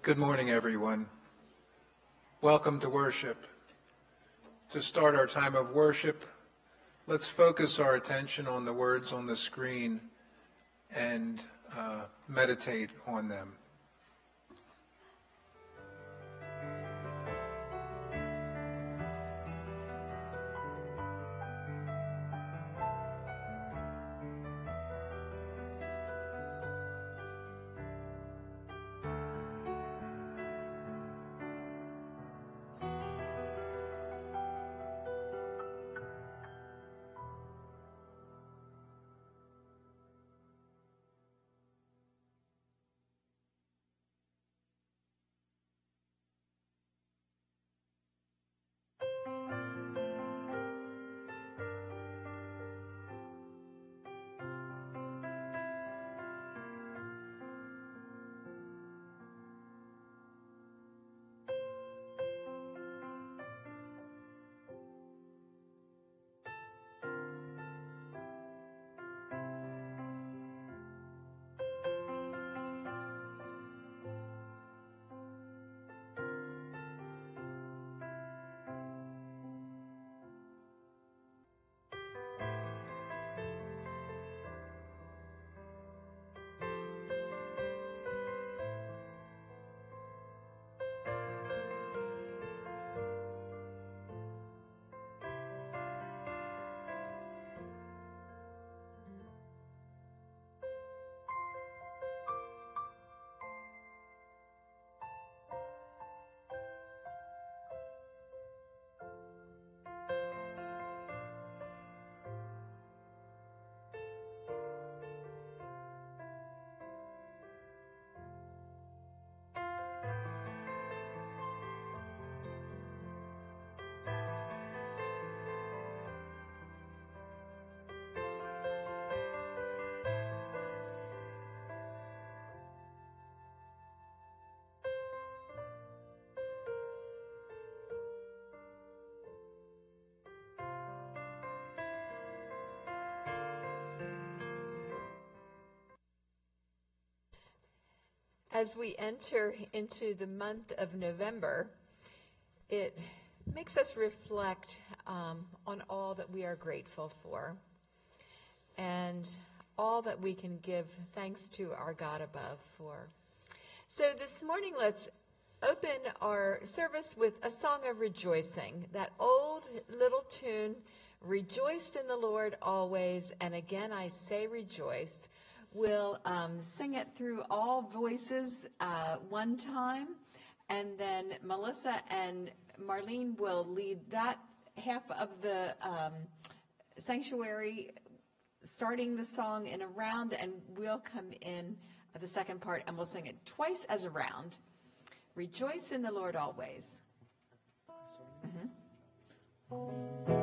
Good morning, everyone. Welcome to worship. To start our time of worship, let's focus our attention on the words on the screen and uh, meditate on them. As we enter into the month of November, it makes us reflect um, on all that we are grateful for and all that we can give thanks to our God above for. So this morning, let's open our service with a song of rejoicing, that old little tune, Rejoice in the Lord always, and again I say rejoice. We'll um, sing it through all voices uh, one time, and then Melissa and Marlene will lead that half of the um, sanctuary, starting the song in a round, and we'll come in the second part and we'll sing it twice as a round. Rejoice in the Lord always. Mm-hmm.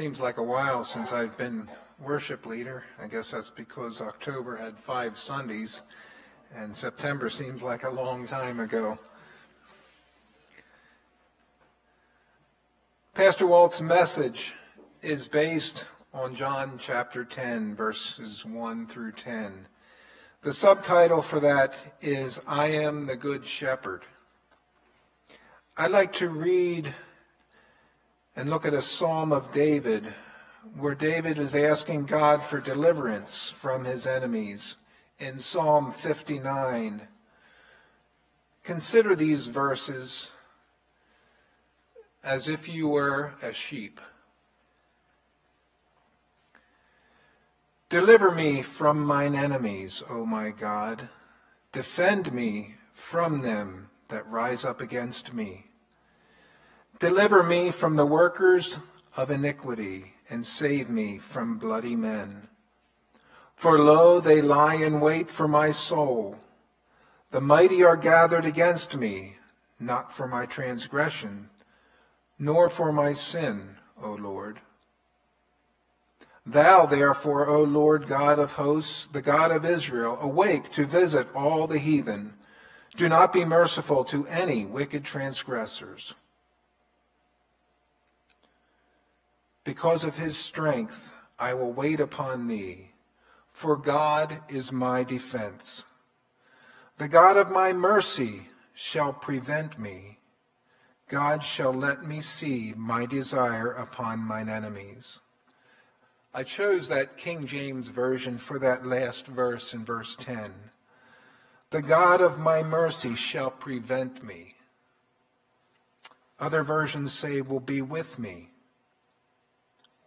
Seems like a while since I've been worship leader. I guess that's because October had five Sundays, and September seems like a long time ago. Pastor Walt's message is based on John chapter 10, verses 1 through 10. The subtitle for that is I Am the Good Shepherd. I'd like to read and look at a psalm of David where David is asking God for deliverance from his enemies in Psalm 59. Consider these verses as if you were a sheep. Deliver me from mine enemies, O my God. Defend me from them that rise up against me. Deliver me from the workers of iniquity, and save me from bloody men. For lo, they lie in wait for my soul. The mighty are gathered against me, not for my transgression, nor for my sin, O Lord. Thou, therefore, O Lord God of hosts, the God of Israel, awake to visit all the heathen. Do not be merciful to any wicked transgressors. Because of his strength, I will wait upon thee for God is my defense. The God of my mercy shall prevent me. God shall let me see my desire upon mine enemies. I chose that King James Version for that last verse in verse 10. The God of my mercy shall prevent me. Other versions say, will be with me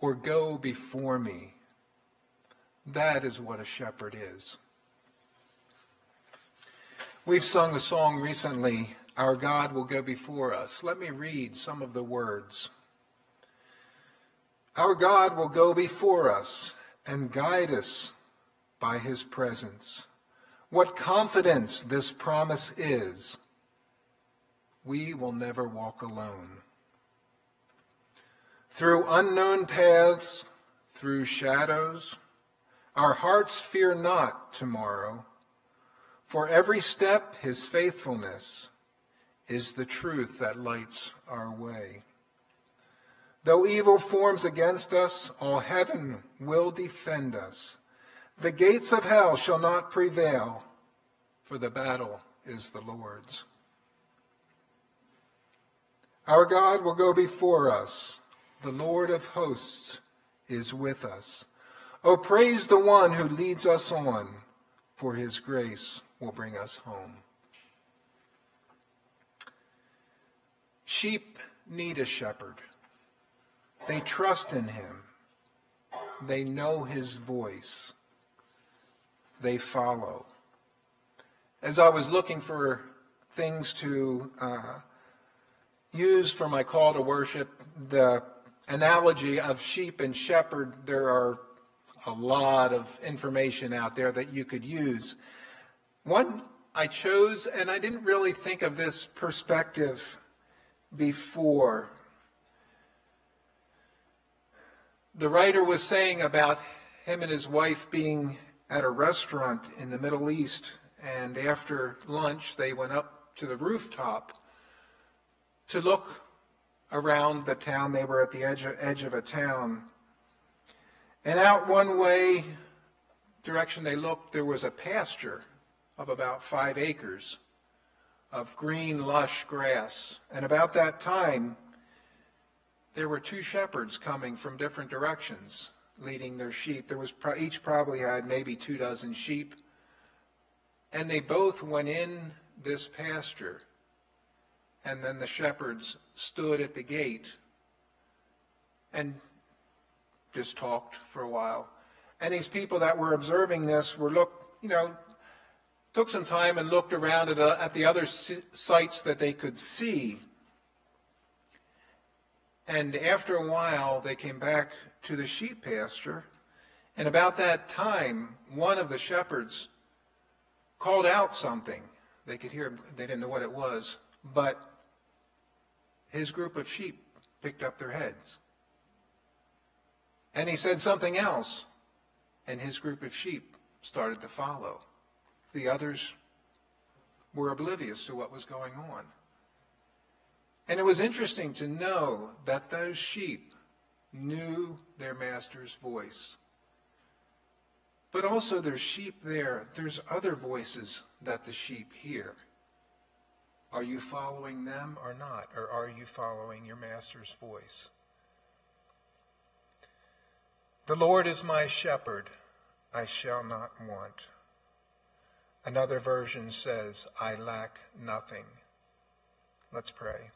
or go before me. That is what a shepherd is. We've sung a song recently, Our God Will Go Before Us. Let me read some of the words. Our God will go before us and guide us by his presence. What confidence this promise is. We will never walk alone. Through unknown paths, through shadows, our hearts fear not tomorrow, for every step his faithfulness is the truth that lights our way. Though evil forms against us, all heaven will defend us. The gates of hell shall not prevail, for the battle is the Lord's. Our God will go before us. The Lord of hosts is with us. Oh, praise the one who leads us on, for his grace will bring us home. Sheep need a shepherd. They trust in him. They know his voice. They follow. As I was looking for things to uh, use for my call to worship, the analogy of sheep and shepherd, there are a lot of information out there that you could use. One I chose, and I didn't really think of this perspective before. The writer was saying about him and his wife being at a restaurant in the Middle East, and after lunch, they went up to the rooftop to look around the town. They were at the edge of, edge of a town. And out one way direction they looked, there was a pasture of about five acres of green, lush grass. And about that time, there were two shepherds coming from different directions, leading their sheep. There was each probably had maybe two dozen sheep, and they both went in this pasture. And then the shepherds stood at the gate and just talked for a while. And these people that were observing this were look, you know, took some time and looked around at, uh, at the other sites that they could see. And after a while, they came back to the sheep pasture. And about that time, one of the shepherds called out something. They could hear, they didn't know what it was, but his group of sheep picked up their heads. And he said something else, and his group of sheep started to follow. The others were oblivious to what was going on. And it was interesting to know that those sheep knew their master's voice. But also, there's sheep there. There's other voices that the sheep hear. Are you following them or not? Or are you following your master's voice? The Lord is my shepherd, I shall not want. Another version says, I lack nothing. Let's pray.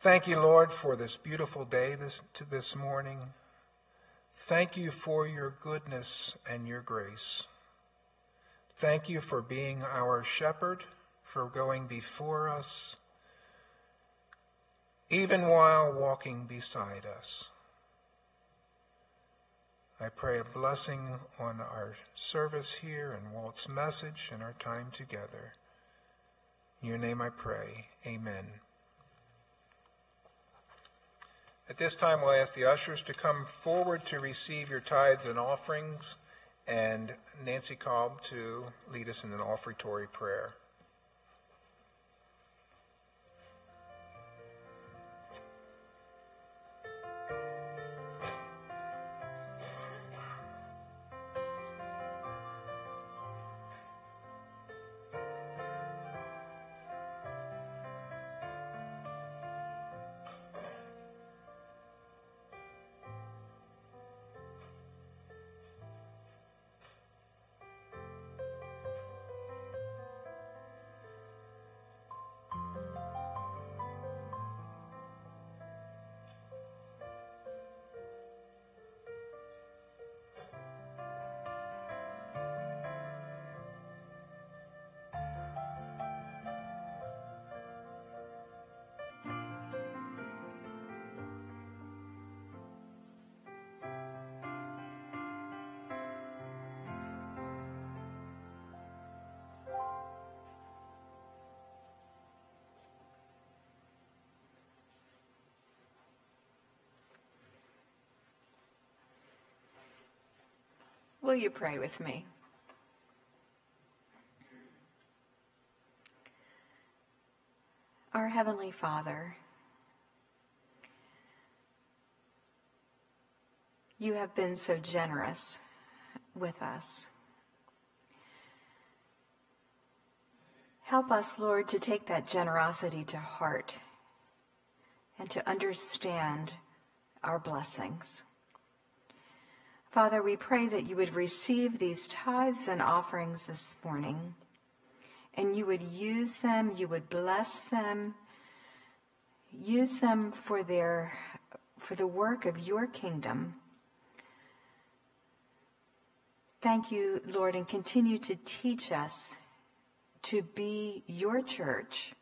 Thank you, Lord, for this beautiful day this, this morning. Thank you for your goodness and your grace. Thank you for being our shepherd, for going before us, even while walking beside us. I pray a blessing on our service here and Walt's message and our time together. In your name I pray. Amen. At this time, we'll ask the ushers to come forward to receive your tithes and offerings, and Nancy Cobb to lead us in an offertory prayer. You pray with me? Our Heavenly Father, you have been so generous with us. Help us, Lord, to take that generosity to heart and to understand our blessings. Father, we pray that you would receive these tithes and offerings this morning and you would use them, you would bless them, use them for their for the work of your kingdom. Thank you, Lord, and continue to teach us to be your church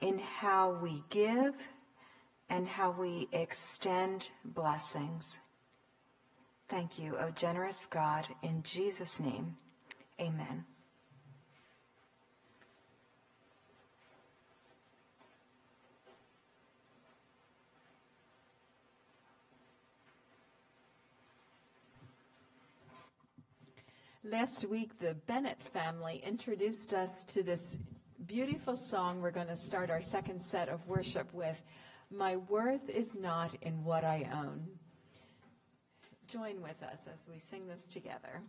in how we give and how we extend blessings. Thank you, O generous God, in Jesus' name. Amen. Last week, the Bennett family introduced us to this beautiful song we're going to start our second set of worship with My worth is not in what I own join with us as we sing this together.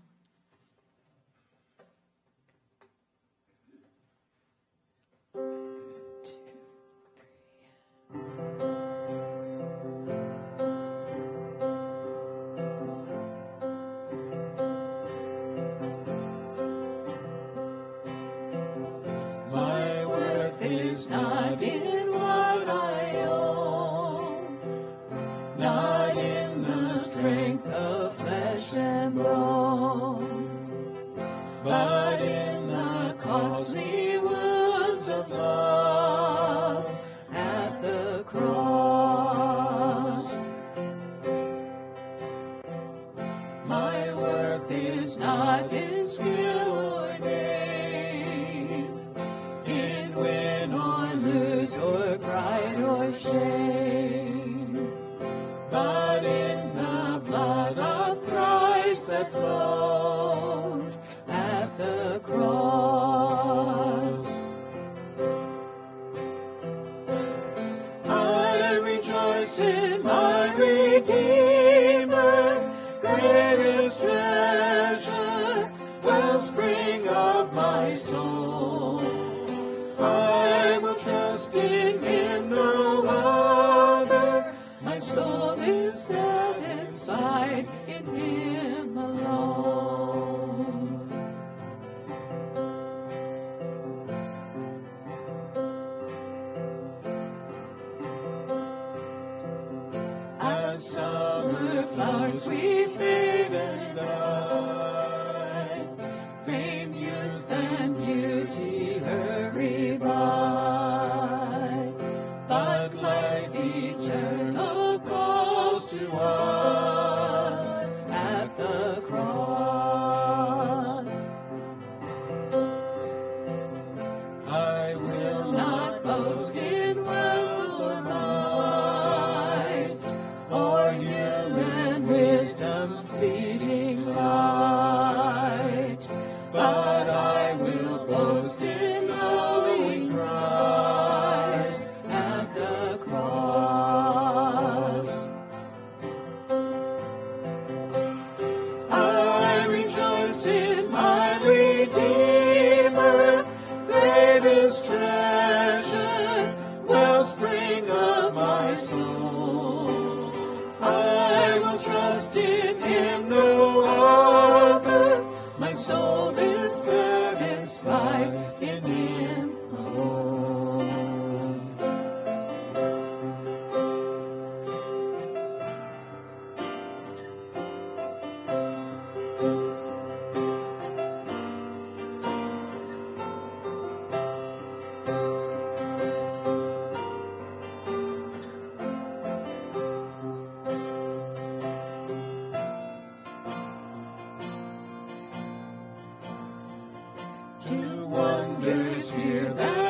to wonders here. that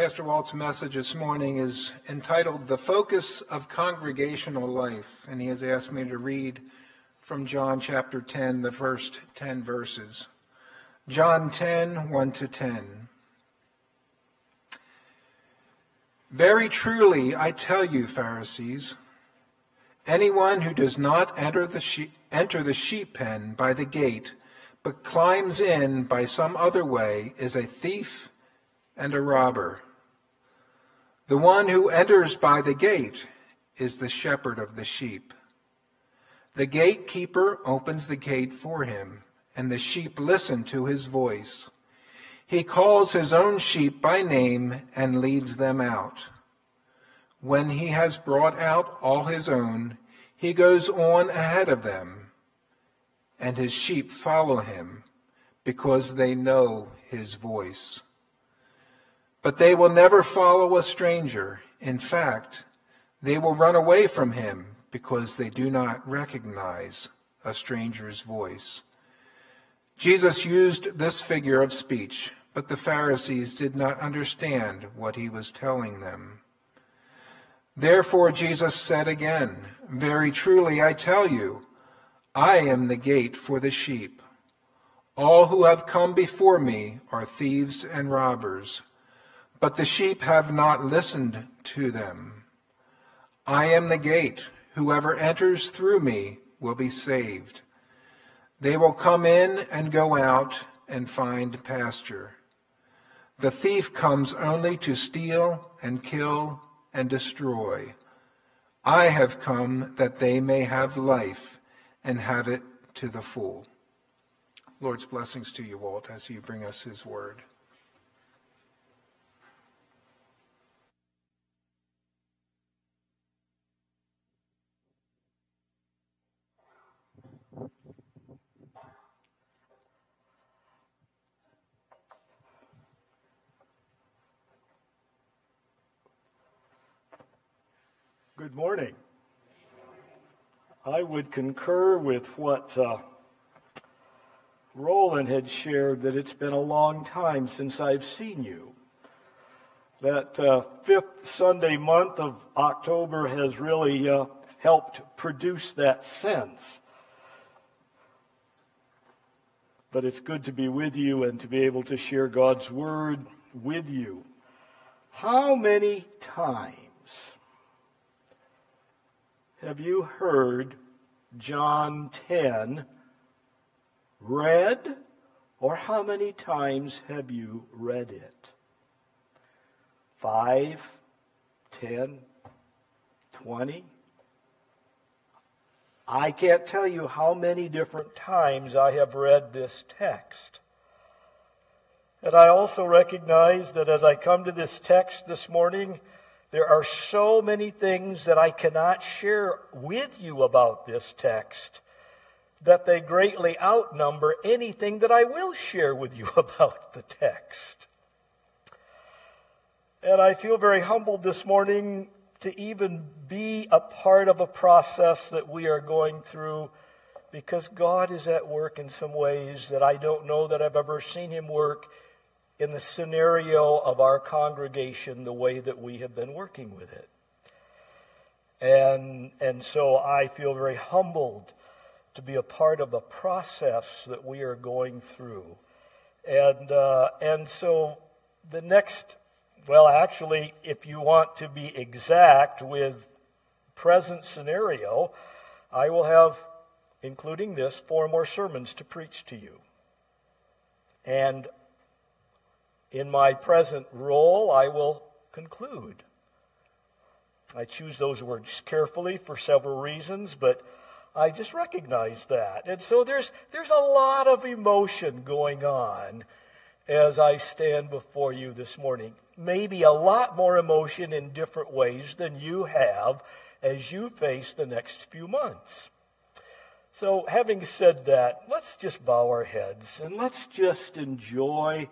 Pastor Walt's message this morning is entitled The Focus of Congregational Life, and he has asked me to read from John chapter 10, the first 10 verses. John 10, 1 to 10. Very truly, I tell you, Pharisees, anyone who does not enter the, sheep, enter the sheep pen by the gate, but climbs in by some other way, is a thief and a robber. The one who enters by the gate is the shepherd of the sheep. The gatekeeper opens the gate for him, and the sheep listen to his voice. He calls his own sheep by name and leads them out. When he has brought out all his own, he goes on ahead of them, and his sheep follow him because they know his voice. But they will never follow a stranger. In fact, they will run away from him because they do not recognize a stranger's voice. Jesus used this figure of speech, but the Pharisees did not understand what he was telling them. Therefore, Jesus said again, Very truly I tell you, I am the gate for the sheep. All who have come before me are thieves and robbers but the sheep have not listened to them. I am the gate. Whoever enters through me will be saved. They will come in and go out and find pasture. The thief comes only to steal and kill and destroy. I have come that they may have life and have it to the full. Lord's blessings to you, Walt, as you bring us his word. Good morning. I would concur with what uh, Roland had shared that it's been a long time since I've seen you. That uh, fifth Sunday month of October has really uh, helped produce that sense. But it's good to be with you and to be able to share God's Word with you. How many times? Have you heard John 10 read, or how many times have you read it? Five, ten, twenty? I can't tell you how many different times I have read this text. And I also recognize that as I come to this text this morning, there are so many things that I cannot share with you about this text that they greatly outnumber anything that I will share with you about the text. And I feel very humbled this morning to even be a part of a process that we are going through because God is at work in some ways that I don't know that I've ever seen Him work in the scenario of our congregation the way that we have been working with it. And, and so I feel very humbled to be a part of a process that we are going through. And, uh, and so the next, well, actually, if you want to be exact with present scenario, I will have, including this, four more sermons to preach to you. And in my present role, I will conclude. I choose those words carefully for several reasons, but I just recognize that. And so there's, there's a lot of emotion going on as I stand before you this morning. Maybe a lot more emotion in different ways than you have as you face the next few months. So, having said that, let's just bow our heads and let's just enjoy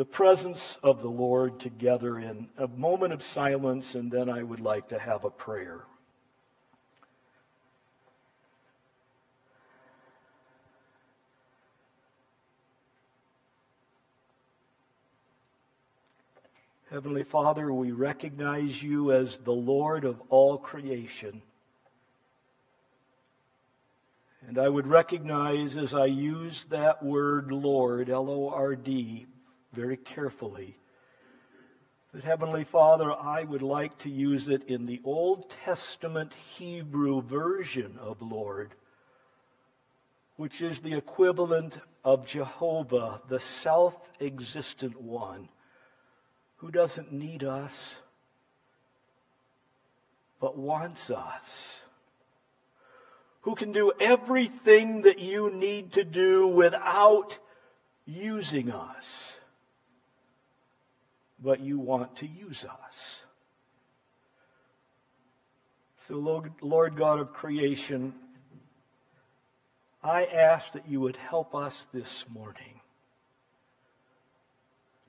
the presence of the Lord together in a moment of silence, and then I would like to have a prayer. Heavenly Father, we recognize you as the Lord of all creation. And I would recognize as I use that word Lord, L O R D, very carefully, that Heavenly Father, I would like to use it in the Old Testament Hebrew version of Lord, which is the equivalent of Jehovah, the self existent one, who doesn't need us, but wants us who can do everything that you need to do without using us. But you want to use us. So, Lord God of creation, I ask that you would help us this morning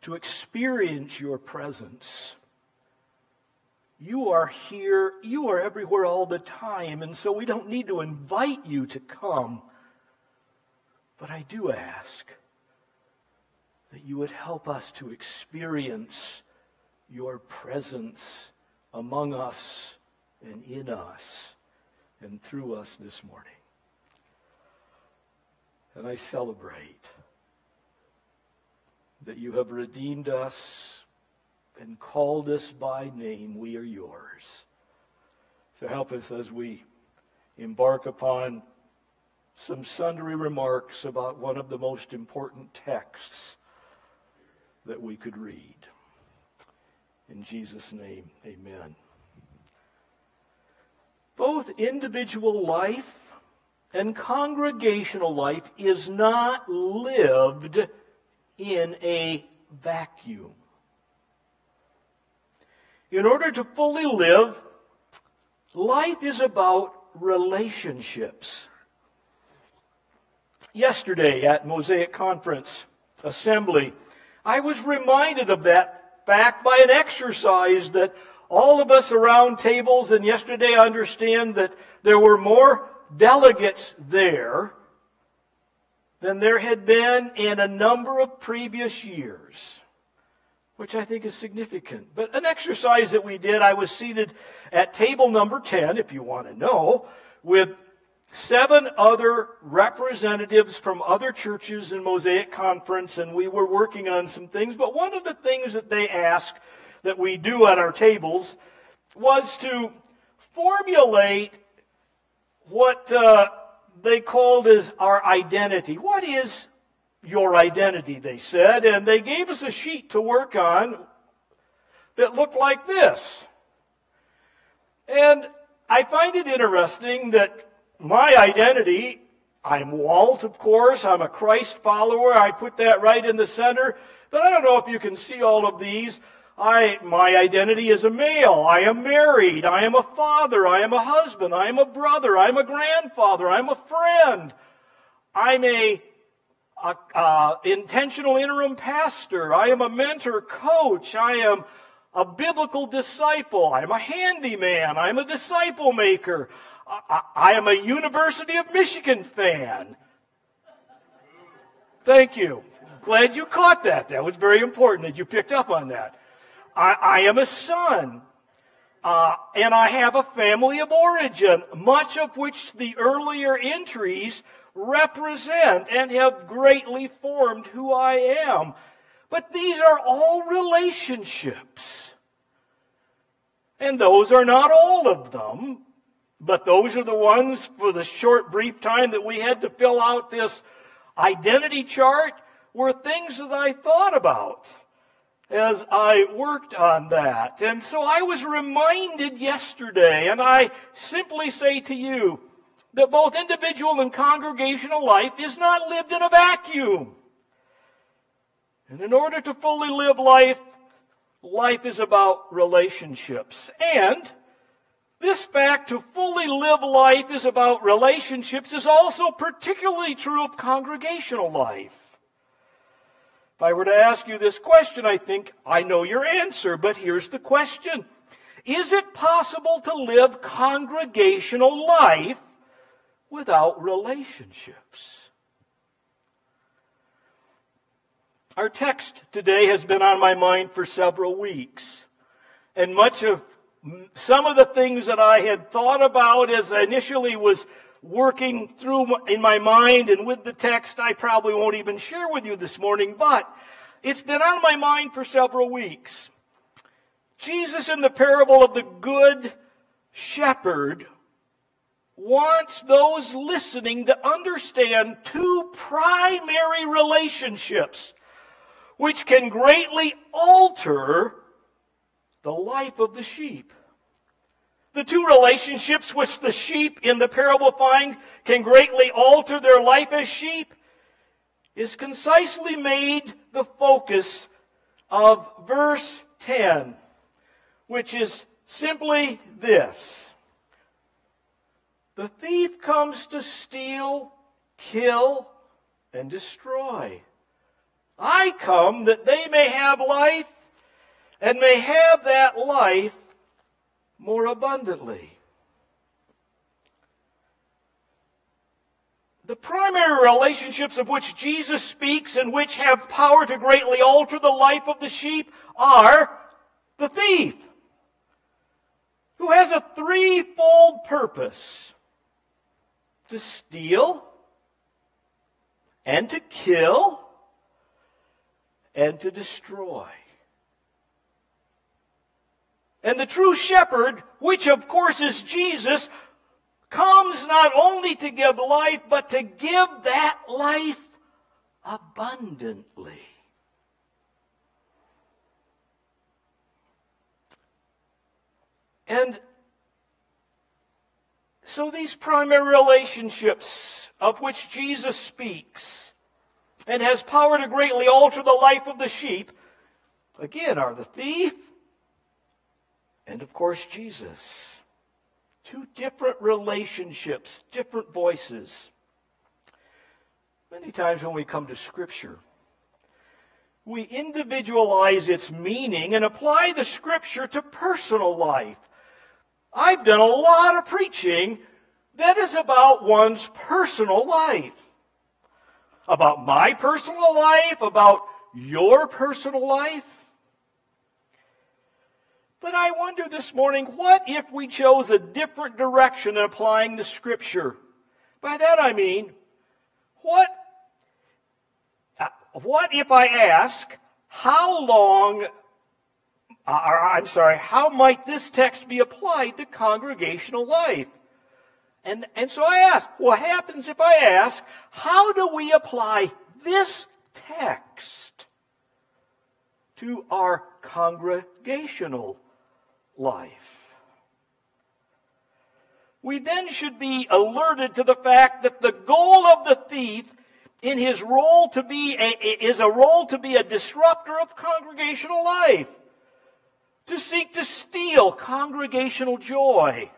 to experience your presence you are here, you are everywhere all the time, and so we don't need to invite you to come. But I do ask that you would help us to experience your presence among us and in us and through us this morning. And I celebrate that you have redeemed us and called us by name, we are yours. So help us as we embark upon some sundry remarks about one of the most important texts that we could read. In Jesus' name, amen. Both individual life and congregational life is not lived in a vacuum. In order to fully live, life is about relationships. Yesterday at Mosaic Conference Assembly, I was reminded of that fact by an exercise that all of us around tables, and yesterday I understand that there were more delegates there than there had been in a number of previous years which I think is significant. But an exercise that we did, I was seated at table number 10, if you want to know, with seven other representatives from other churches in Mosaic Conference, and we were working on some things. But one of the things that they asked that we do at our tables was to formulate what uh, they called as our identity. What is your identity, they said, and they gave us a sheet to work on that looked like this. And I find it interesting that my identity, I'm Walt, of course, I'm a Christ follower, I put that right in the center, but I don't know if you can see all of these. I, my identity is a male. I am married. I am a father. I am a husband. I am a brother. I'm a grandfather. I'm a friend. I'm a a, uh, intentional interim pastor. I am a mentor coach. I am a biblical disciple. I am a handyman. I am a disciple maker. I, I am a University of Michigan fan. Thank you. Glad you caught that. That was very important that you picked up on that. I, I am a son. Uh, and I have a family of origin, much of which the earlier entries represent and have greatly formed who I am. But these are all relationships. And those are not all of them, but those are the ones for the short, brief time that we had to fill out this identity chart were things that I thought about as I worked on that. And so I was reminded yesterday, and I simply say to you, that both individual and congregational life is not lived in a vacuum. And in order to fully live life, life is about relationships. And this fact to fully live life is about relationships is also particularly true of congregational life. If I were to ask you this question, I think I know your answer, but here's the question. Is it possible to live congregational life without relationships. Our text today has been on my mind for several weeks. And much of some of the things that I had thought about as I initially was working through in my mind and with the text, I probably won't even share with you this morning, but it's been on my mind for several weeks. Jesus in the parable of the good shepherd wants those listening to understand two primary relationships which can greatly alter the life of the sheep. The two relationships which the sheep in the parable find can greatly alter their life as sheep is concisely made the focus of verse 10, which is simply this. The thief comes to steal, kill, and destroy. I come that they may have life and may have that life more abundantly. The primary relationships of which Jesus speaks and which have power to greatly alter the life of the sheep are the thief, who has a threefold purpose to steal and to kill and to destroy. And the true shepherd, which of course is Jesus, comes not only to give life, but to give that life abundantly. And so these primary relationships of which Jesus speaks and has power to greatly alter the life of the sheep, again, are the thief and, of course, Jesus. Two different relationships, different voices. Many times when we come to Scripture, we individualize its meaning and apply the Scripture to personal life. I've done a lot of preaching that is about one's personal life. About my personal life, about your personal life. But I wonder this morning, what if we chose a different direction in applying the scripture? By that I mean, what, uh, what if I ask, how long uh, I'm sorry, how might this text be applied to congregational life? And, and so I ask, what happens if I ask, how do we apply this text to our congregational life? We then should be alerted to the fact that the goal of the thief in his role to be a, is a role to be a disruptor of congregational life to seek to steal congregational joy,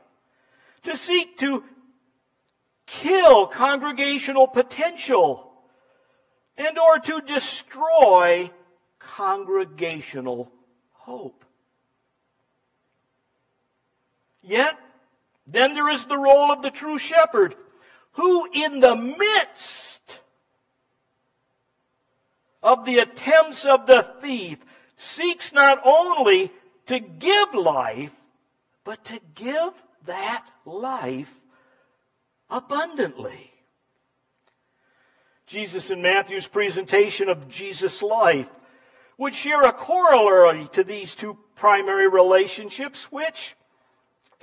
to seek to kill congregational potential, and or to destroy congregational hope. Yet, then there is the role of the true shepherd, who in the midst of the attempts of the thief seeks not only to give life, but to give that life abundantly. Jesus in Matthew's presentation of Jesus' life would share a corollary to these two primary relationships, which,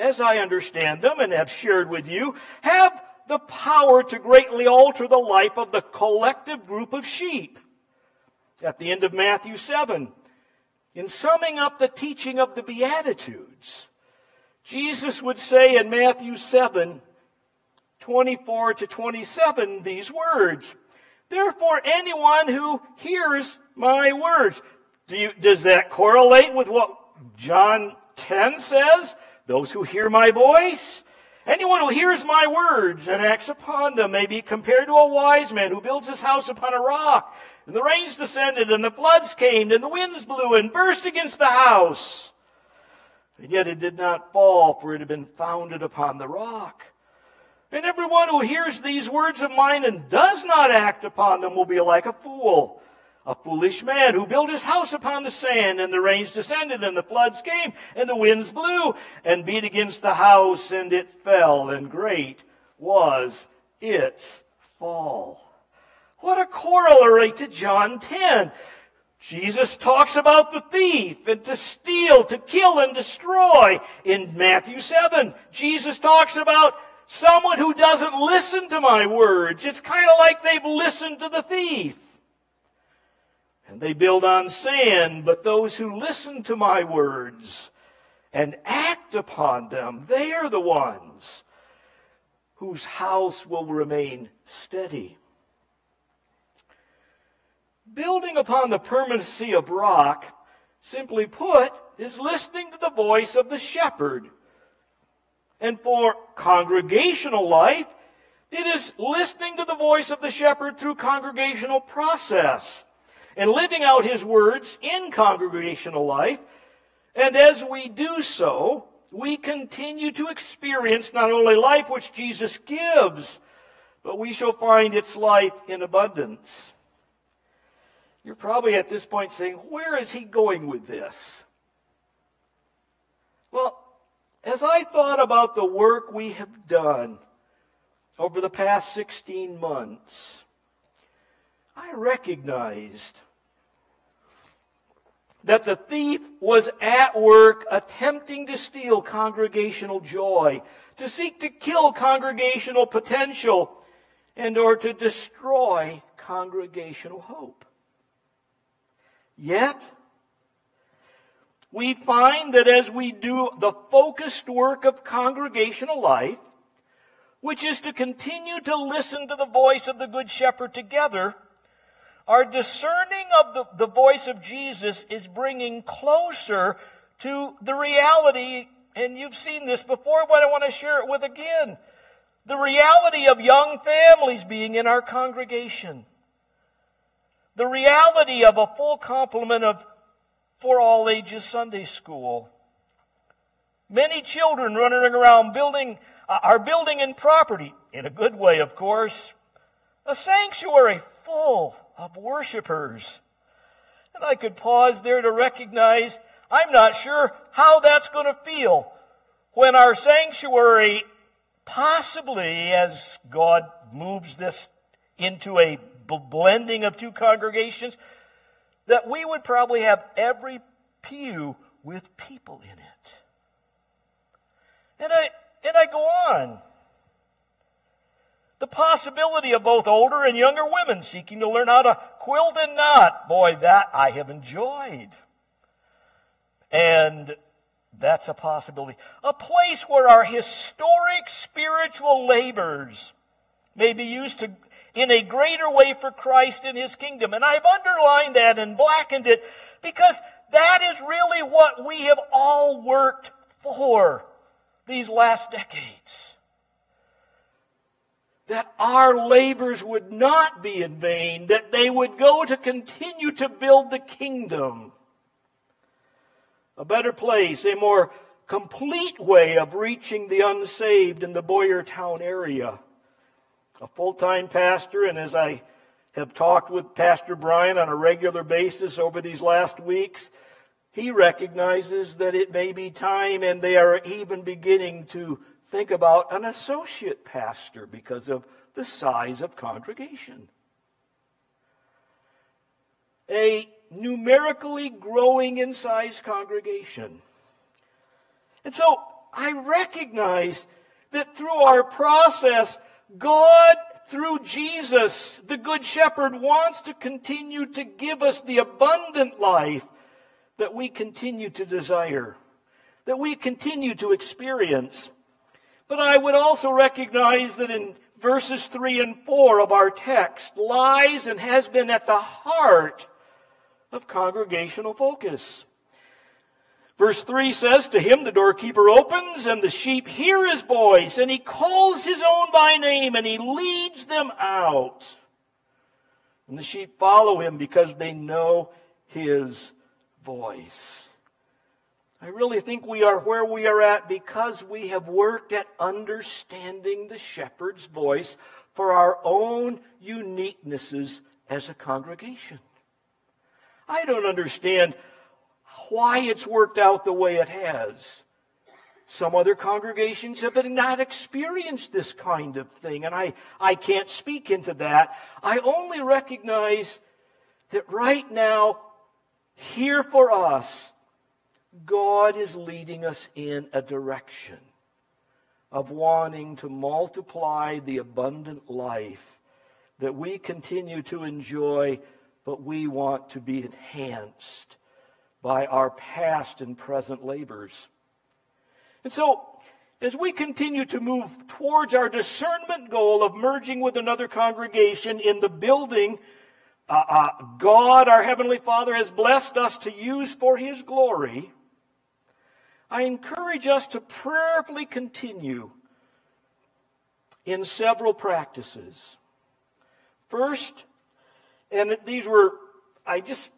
as I understand them and have shared with you, have the power to greatly alter the life of the collective group of sheep. At the end of Matthew 7, in summing up the teaching of the Beatitudes, Jesus would say in Matthew 7, 24 to 27, these words. Therefore, anyone who hears my words, do you, does that correlate with what John 10 says? Those who hear my voice? Anyone who hears my words and acts upon them may be compared to a wise man who builds his house upon a rock. And the rains descended, and the floods came, and the winds blew and burst against the house. And yet it did not fall, for it had been founded upon the rock. And everyone who hears these words of mine and does not act upon them will be like a fool A foolish man who built his house upon the sand, and the rains descended, and the floods came, and the winds blew, and beat against the house, and it fell, and great was its fall. What a corollary to John 10. Jesus talks about the thief and to steal, to kill, and destroy. In Matthew 7, Jesus talks about someone who doesn't listen to my words. It's kind of like they've listened to the thief. And they build on sand, but those who listen to my words and act upon them, they are the ones whose house will remain steady. Building upon the permanency of rock, simply put, is listening to the voice of the shepherd. And for congregational life, it is listening to the voice of the shepherd through congregational process and living out his words in congregational life. And as we do so, we continue to experience not only life which Jesus gives, but we shall find its life in abundance. You're probably at this point saying, where is he going with this? Well, as I thought about the work we have done over the past 16 months, I recognized that the thief was at work attempting to steal congregational joy, to seek to kill congregational potential, and or to destroy congregational hope. Yet, we find that as we do the focused work of congregational life, which is to continue to listen to the voice of the Good Shepherd together, our discerning of the, the voice of Jesus is bringing closer to the reality, and you've seen this before, but I want to share it with again. The reality of young families being in our congregation the reality of a full complement of for all ages Sunday school. Many children running around building, uh, are building and property, in a good way, of course, a sanctuary full of worshipers. And I could pause there to recognize I'm not sure how that's going to feel when our sanctuary, possibly as God moves this into a blending of two congregations, that we would probably have every pew with people in it. And I, and I go on. The possibility of both older and younger women seeking to learn how to quilt and knot. Boy, that I have enjoyed. And that's a possibility. A place where our historic spiritual labors may be used to in a greater way for Christ and His kingdom. And I've underlined that and blackened it because that is really what we have all worked for these last decades. That our labors would not be in vain, that they would go to continue to build the kingdom. A better place, a more complete way of reaching the unsaved in the Boyertown area a full time pastor, and as I have talked with Pastor Brian on a regular basis over these last weeks, he recognizes that it may be time, and they are even beginning to think about an associate pastor because of the size of congregation. A numerically growing in size congregation. And so I recognize that through our process, God, through Jesus, the Good Shepherd, wants to continue to give us the abundant life that we continue to desire, that we continue to experience. But I would also recognize that in verses 3 and 4 of our text lies and has been at the heart of congregational focus. Verse 3 says, To him the doorkeeper opens, and the sheep hear his voice, and he calls his own by name, and he leads them out. And the sheep follow him because they know his voice. I really think we are where we are at because we have worked at understanding the shepherd's voice for our own uniquenesses as a congregation. I don't understand why it's worked out the way it has. Some other congregations have not experienced this kind of thing, and I, I can't speak into that. I only recognize that right now, here for us, God is leading us in a direction of wanting to multiply the abundant life that we continue to enjoy, but we want to be enhanced by our past and present labors. And so, as we continue to move towards our discernment goal of merging with another congregation in the building uh, uh, God, our Heavenly Father, has blessed us to use for His glory, I encourage us to prayerfully continue in several practices. First, and these were, I just,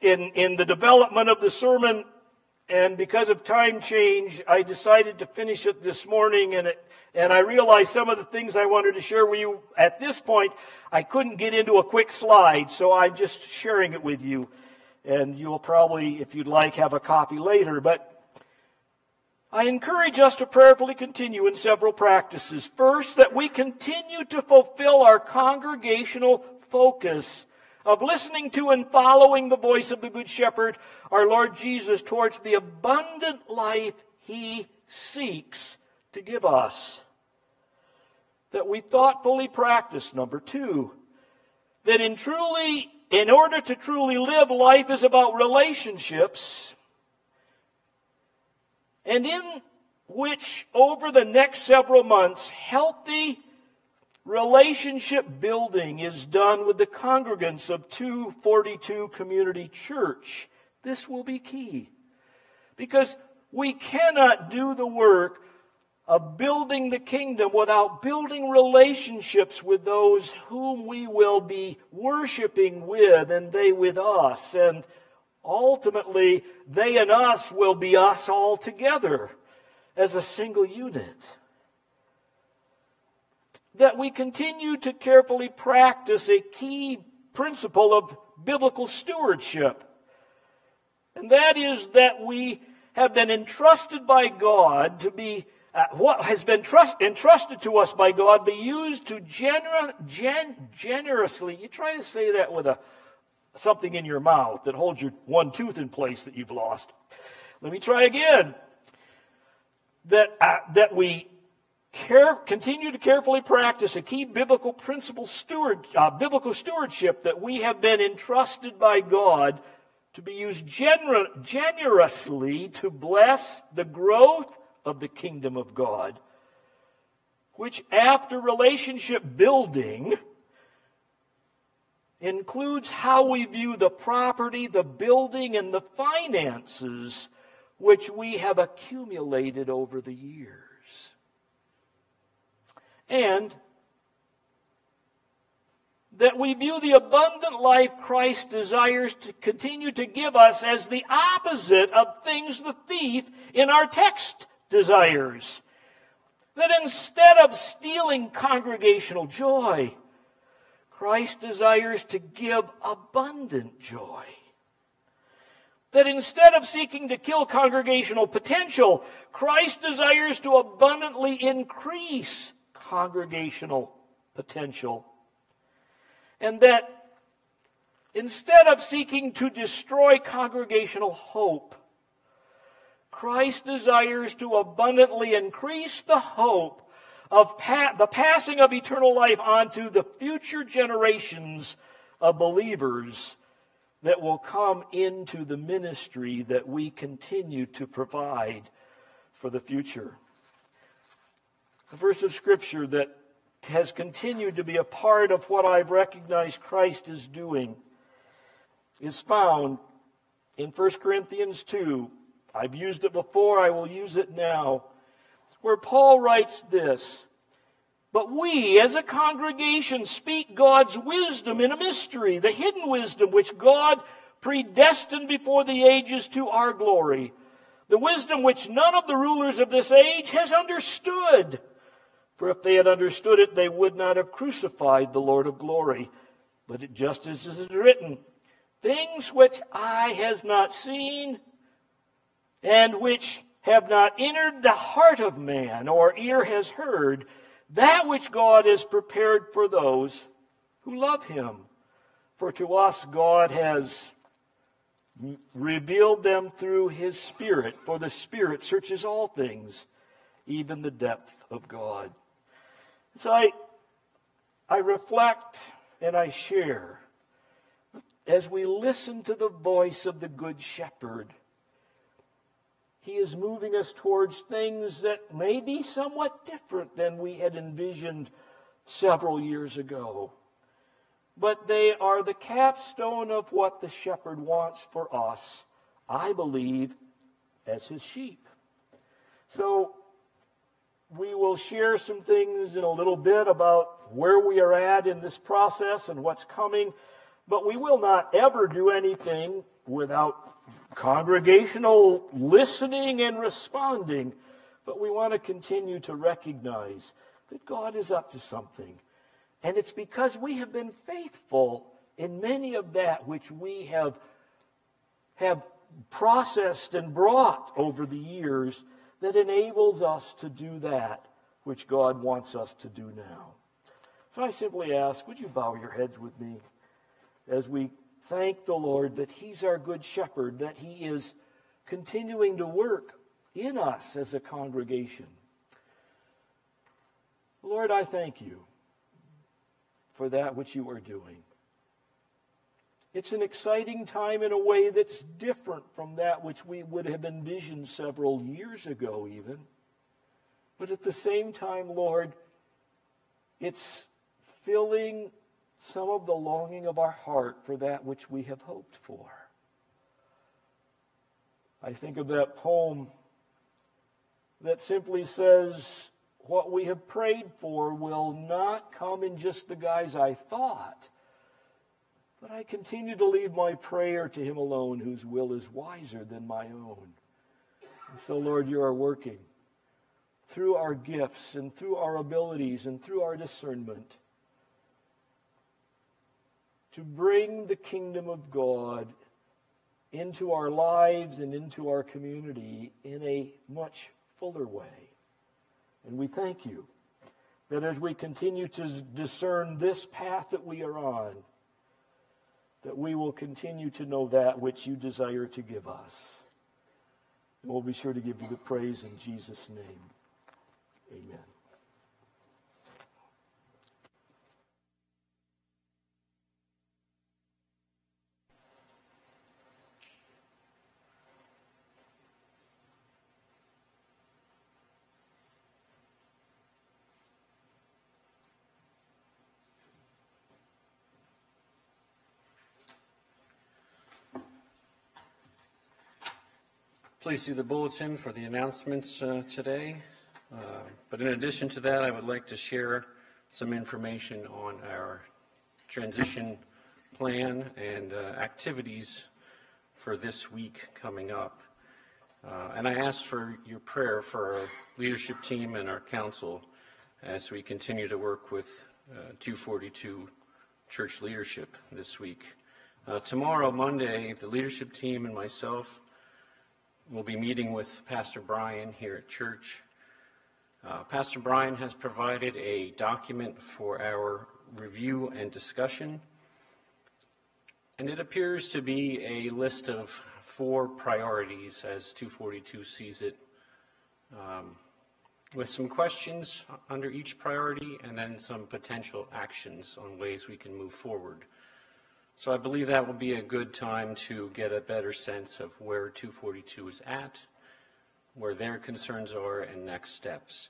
in, in the development of the sermon, and because of time change, I decided to finish it this morning, and it, and I realized some of the things I wanted to share with you at this point, I couldn't get into a quick slide, so I'm just sharing it with you. And you'll probably, if you'd like, have a copy later. But I encourage us to prayerfully continue in several practices. First, that we continue to fulfill our congregational focus of listening to and following the voice of the Good Shepherd, our Lord Jesus, towards the abundant life he seeks to give us. That we thoughtfully practice. Number two, that in truly, in order to truly live, life is about relationships and in which over the next several months, healthy relationship building is done with the congregants of 242 Community Church. This will be key because we cannot do the work of building the kingdom without building relationships with those whom we will be worshiping with and they with us. And ultimately, they and us will be us all together as a single unit. That we continue to carefully practice a key principle of biblical stewardship. And that is that we have been entrusted by God to be uh, what has been trust, entrusted to us by God be used to gener, gen, generously. You try to say that with a something in your mouth that holds your one tooth in place that you've lost. Let me try again. That uh, that we care, continue to carefully practice a key biblical principle steward, uh, biblical stewardship that we have been entrusted by God to be used gener- generously to bless the growth of the kingdom of God, which after relationship building includes how we view the property, the building, and the finances which we have accumulated over the years. And that we view the abundant life Christ desires to continue to give us as the opposite of things the thief in our text desires. That instead of stealing congregational joy, Christ desires to give abundant joy. That instead of seeking to kill congregational potential, Christ desires to abundantly increase congregational potential. And that instead of seeking to destroy congregational hope, Christ desires to abundantly increase the hope of pa- the passing of eternal life onto the future generations of believers that will come into the ministry that we continue to provide for the future. The verse of Scripture that has continued to be a part of what I've recognized Christ is doing is found in 1 Corinthians 2, I've used it before, I will use it now, where Paul writes this But we, as a congregation, speak God's wisdom in a mystery, the hidden wisdom which God predestined before the ages to our glory, the wisdom which none of the rulers of this age has understood. For if they had understood it, they would not have crucified the Lord of glory. But it just as is written, things which eye has not seen, and which have not entered the heart of man, or ear has heard, that which God has prepared for those who love him. For to us God has revealed them through his Spirit, for the Spirit searches all things, even the depth of God. So I, I reflect and I share as we listen to the voice of the Good Shepherd. He is moving us towards things that may be somewhat different than we had envisioned several years ago. But they are the capstone of what the shepherd wants for us, I believe, as his sheep. So we will share some things in a little bit about where we are at in this process and what's coming, but we will not ever do anything without congregational listening and responding. But we want to continue to recognize that God is up to something. And it's because we have been faithful in many of that which we have, have processed and brought over the years that enables us to do that which God wants us to do now. So I simply ask, would you bow your heads with me as we thank the Lord that He's our good shepherd, that He is continuing to work in us as a congregation. Lord, I thank you for that which you are doing. It's an exciting time in a way that's different from that which we would have envisioned several years ago, even. But at the same time, Lord, it's filling some of the longing of our heart for that which we have hoped for. I think of that poem that simply says, What we have prayed for will not come in just the guise I thought, but I continue to leave my prayer to Him alone, whose will is wiser than my own. And so, Lord, you are working through our gifts and through our abilities and through our discernment to bring the kingdom of God into our lives and into our community in a much fuller way. And we thank you that as we continue to discern this path that we are on, that we will continue to know that which you desire to give us. And we'll be sure to give you the praise in Jesus' name. Amen. Please see the bulletin for the announcements uh, today. Uh, but in addition to that, I would like to share some information on our transition plan and uh, activities for this week coming up. Uh, and I ask for your prayer for our leadership team and our council as we continue to work with uh, 242 church leadership this week. Uh, tomorrow, Monday, the leadership team and myself We'll be meeting with Pastor Brian here at church. Uh, Pastor Brian has provided a document for our review and discussion, and it appears to be a list of four priorities as 242 sees it, um, with some questions under each priority and then some potential actions on ways we can move forward. So I believe that will be a good time to get a better sense of where 242 is at, where their concerns are, and next steps.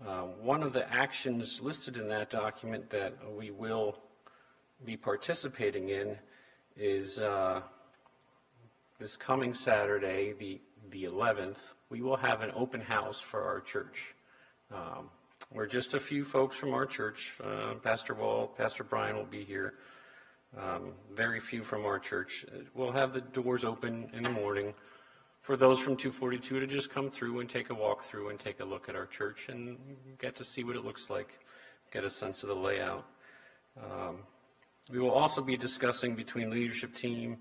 Uh, one of the actions listed in that document that we will be participating in is uh, this coming Saturday, the, the 11th, we will have an open house for our church. Um, we're just a few folks from our church. Uh, Pastor Walt, Pastor Brian will be here. Um, very few from our church. We'll have the doors open in the morning for those from 242 to just come through and take a walk through and take a look at our church and get to see what it looks like, get a sense of the layout. Um, We will also be discussing between leadership team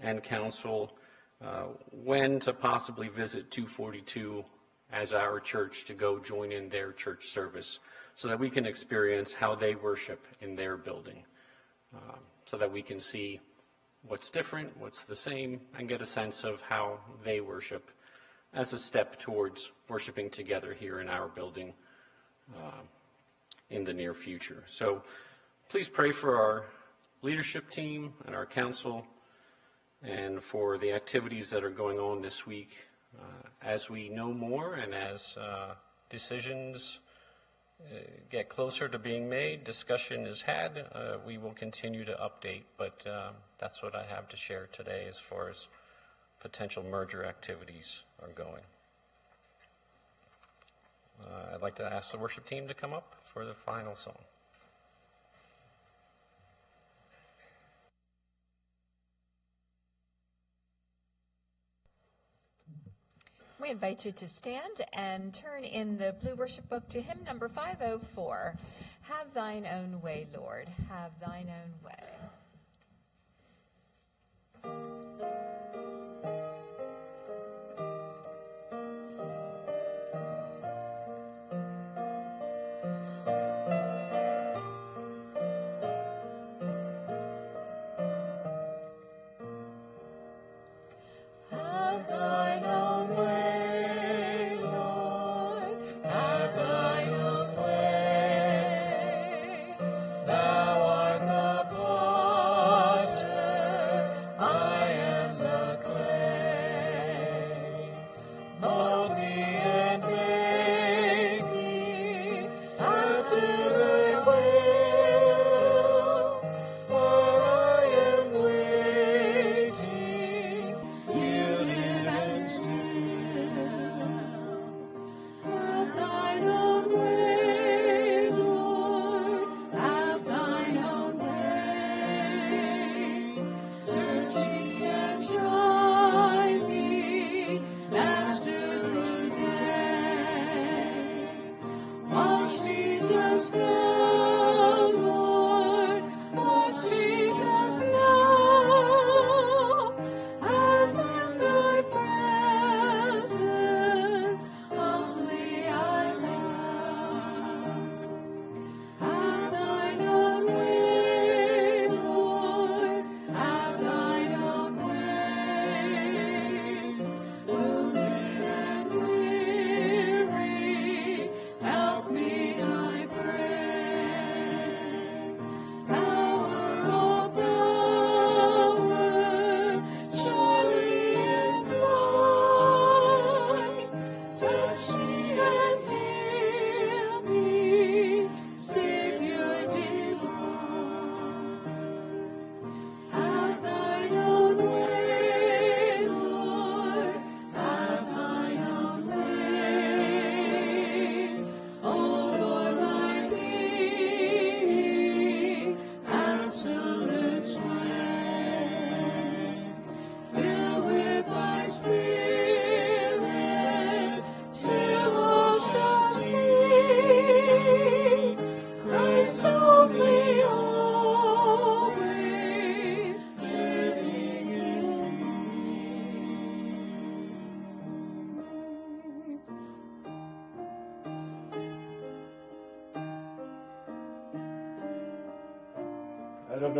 and council uh, when to possibly visit 242 as our church to go join in their church service so that we can experience how they worship in their building, um, so that we can see what's different, what's the same, and get a sense of how they worship as a step towards worshiping together here in our building uh, in the near future. So please pray for our leadership team and our council and for the activities that are going on this week. Uh, as we know more and as uh, decisions get closer to being made, discussion is had, uh, we will continue to update. But uh, that's what I have to share today as far as potential merger activities are going. Uh, I'd like to ask the worship team to come up for the final song. We invite you to stand and turn in the Blue Worship Book to hymn number 504 Have Thine Own Way, Lord, have Thine Own Way.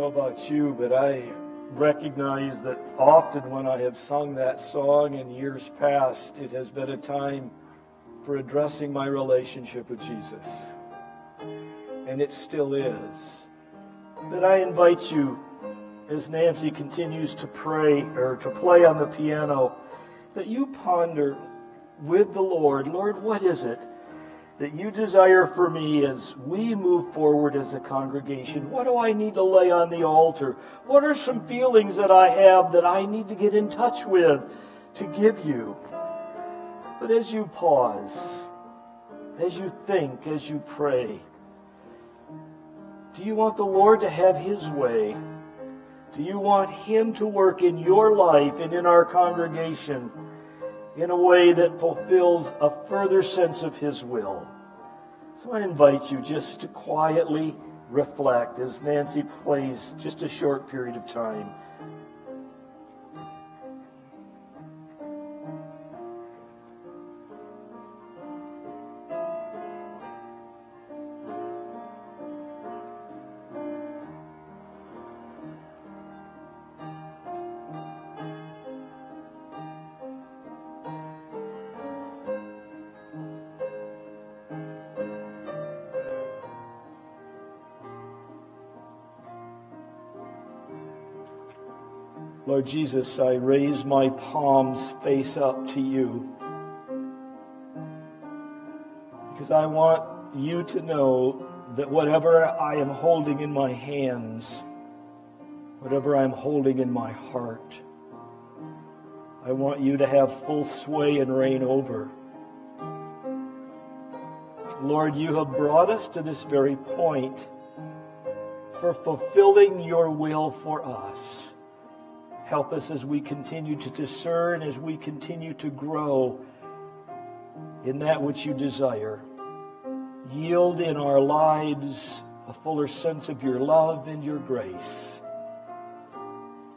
About you, but I recognize that often when I have sung that song in years past, it has been a time for addressing my relationship with Jesus. And it still is. But I invite you, as Nancy continues to pray or to play on the piano, that you ponder with the Lord Lord, what is it that you desire for me as we move forward as a congregation? What do I need to lay on the altar? What are some feelings that I have that I need to get in touch with to give you? But as you pause, as you think, as you pray, do you want the Lord to have His way? Do you want Him to work in your life and in our congregation in a way that fulfills a further sense of His will? So I invite you just to quietly reflect as Nancy plays just a short period of time. Lord Jesus, I raise my palms face up to you because I want you to know that whatever I am holding in my hands, whatever I'm holding in my heart, I want you to have full sway and reign over. Lord, you have brought us to this very point for fulfilling your will for us. Help us as we continue to discern, as we continue to grow in that which you desire. Yield in our lives a fuller sense of your love and your grace.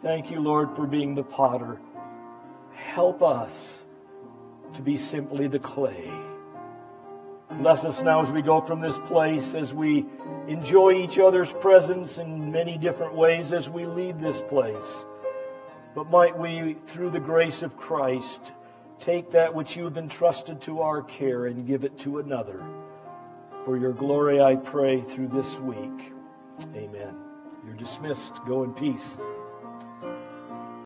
Thank you, Lord, for being the potter. Help us to be simply the clay. Bless us now as we go from this place, as we enjoy each other's presence in many different ways as we leave this place. But might we, through the grace of Christ, take that which you have entrusted to our care and give it to another. For your glory, I pray through this week. Amen. You're dismissed. Go in peace.